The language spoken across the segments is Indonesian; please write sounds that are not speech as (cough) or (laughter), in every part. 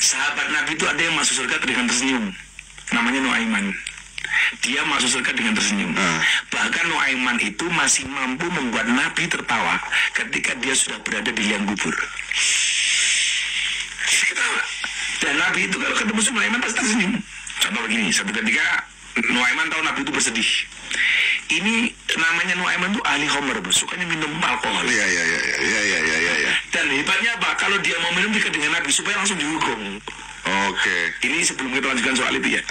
Sahabat Nabi itu ada yang masuk surga dengan tersenyum. Namanya Nuaiman. Dia masuk surga dengan tersenyum. Hmm. Bahkan Nuaiman itu masih mampu membuat Nabi tertawa ketika dia sudah berada di liang kubur. Dan Nabi itu kalau ketemu Nuaiman pasti tersenyum. Contoh begini, satu ketika Nuaiman tahu Nabi itu bersedih. Ini namanya Nuaiman itu ahli homer, bro. sukanya minum alkohol. Iya iya iya iya iya iya iya iya. Ya. Dan hebatnya apa? Kalau dia mau minum dekat dengan Nabi supaya langsung dihukum. Oke. Ini sebelum kita lanjutkan soal itu ya.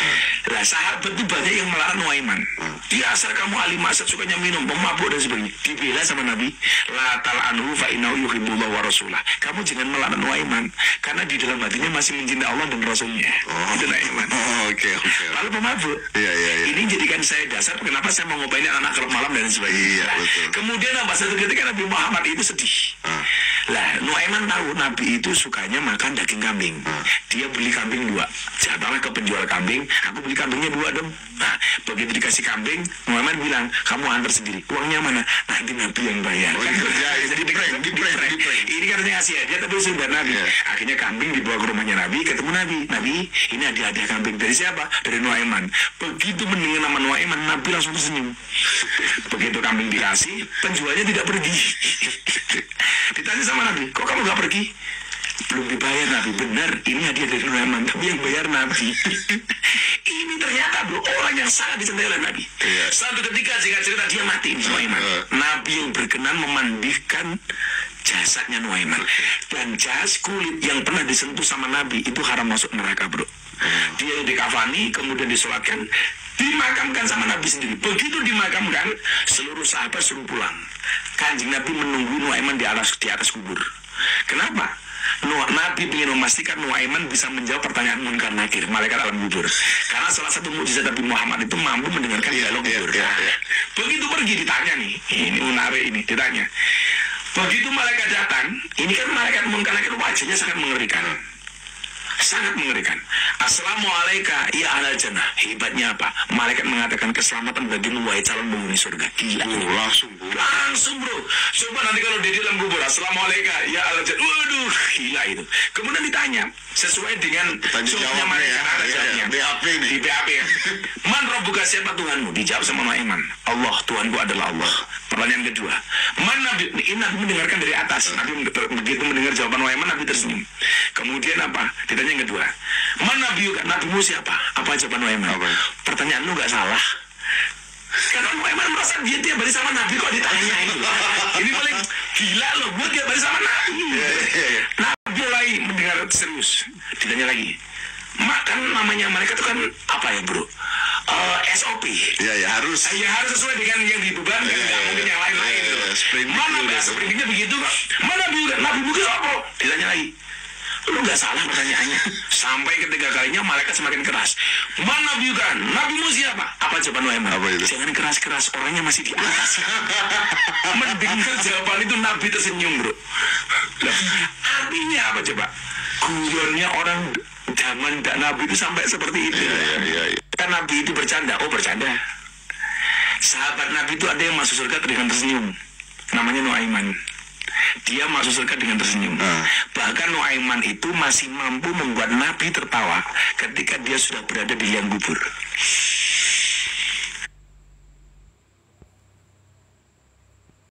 Nah, sahabat itu banyak yang melarang Nuaiman. Dia asal kamu ahli masak sukanya minum, pemabuk dan sebagainya. Dibela sama Nabi. La tal'anhu fa innahu yuhibbullah wa rasulah. Kamu jangan melarang Nuaiman karena di dalam hatinya masih mencintai Allah dan Rasulnya. Itu Nuaiman. (laughs) Oh, Oke oke. Lalu pemabuk. Iya iya iya. Ini jadikan saya dasar kenapa saya mau ngobain anak klub malam dan sebagainya. Iya, Nah, betul. Kemudian apa satu ketika Nabi Muhammad itu sedih. Ah. Lah, Nuaiman tahu Nabi itu sukanya makan daging kambing. Dia beli kambing dua. Jatuhlah ke penjual kambing, aku beli kambingnya dua dong. Nah, begitu dikasih kambing, Nuaiman bilang, kamu antar sendiri. Uangnya mana? Nanti Nabi yang bayar. Oh, Kan jadi di prank, di prank, di prank. Ini katanya ngasih hadiah tapi sudah Nabi. Iya. Akhirnya kambing dibawa ke rumahnya Nabi, ketemu Nabi. Nabi, ini ada hadiah kambing dari siapa? Dari Nuaiman. Begitu mendengar nama Nuaiman, Nabi langsung tersenyum. (laughs) Begitu kambing dikasih, penjualnya tidak pergi. (laughs) Ditanya sama Nabi, kok kamu gak pergi? Belum dibayar Nabi, benar ini hadiah dari Nuaiman, tapi yang bayar Nabi. (laughs) ini ternyata bro, orang yang sangat dicintai oleh Nabi. Iya. Satu ketika jika cerita dia mati Nuaiman. Iya. Nabi yang berkenan memandikan jasadnya Nuaiman dan jas kulit yang pernah disentuh sama Nabi itu haram masuk neraka bro dia yang dikafani kemudian disolatkan dimakamkan sama Nabi sendiri begitu dimakamkan seluruh sahabat suruh pulang kanjeng Nabi menunggu Nuaiman di atas di atas kubur. Kenapa? Nabi ingin memastikan Nuaiman bisa menjawab pertanyaan munkar nakir malaikat alam kubur. Karena salah satu mujizat Nabi Muhammad itu mampu mendengarkan dialog iya, kubur. iya, Nah, iya. begitu pergi ditanya nih ini menarik ini ditanya. Begitu malaikat datang ini kan malaikat munkar nakir wajahnya sangat mengerikan sangat mengerikan. Assalamualaikum ya ahlal jannah. Hebatnya apa? Malaikat mengatakan keselamatan bagimu wahai calon penghuni surga. Gila. Oh, langsung bu. Langsung bro. Coba nanti kalau di dalam kubur Assalamualaikum ya ahlal jannah. Waduh, gila itu. Kemudian ditanya sesuai dengan jawabnya malaikat ya. ada Iya, jawabnya. BAP nih. Di BAP ya. (laughs) Siapa Tuhanmu? Dijawab sama Nuaiman. Allah, Tuhanku adalah Allah. Pertanyaan kedua. Man Nabi, ini Nabi mendengarkan dari atas. Nabi begitu mendengar jawaban Nuaiman, Nabi tersenyum. Kemudian apa? Ditanya yang kedua. Man Nabi, Nabimu siapa? Apa jawaban Nuaiman? Apa? Pertanyaan lu gak salah. Karena Nuaiman merasa dia tiap hari sama Nabi kok ditanya ini. Ini paling gila loh, gue tiap hari sama Nabi. Iya, iya, iya. Nabi mulai mendengar serius. Ditanya lagi. Makan namanya mereka itu kan apa ya bro? Eh, SOP. Iya ya harus. Ya harus sesuai dengan yang dibebankan, Iya, nggak iya, mungkin yang lain-lain. iya, tuh. iya, sprinting Mana bahasa tuh. sprintingnya begitu kok? Mana Nabi Nabi mungkin apa? Ditanya lagi. Lu nggak salah pertanyaannya. (laughs) Sampai ketiga kalinya malaikat semakin keras. Mana Nabi kan? Nabimu siapa? Apa jawaban Nuaiman? Apa itu? Jangan keras-keras, orangnya masih di atas. (laughs) Mendengar jawaban itu Nabi tersenyum bro. Lah, artinya apa coba? Guyonnya orang zaman dak Nabi itu sampai seperti itu. Iya iya iya. Kan Nabi itu bercanda, oh bercanda. Sahabat Nabi itu ada yang masuk surga dengan tersenyum. Namanya Nuaiman. Dia masuk surga dengan tersenyum. Hmm. Bahkan Nuaiman itu masih mampu membuat Nabi tertawa ketika dia sudah berada di liang kubur.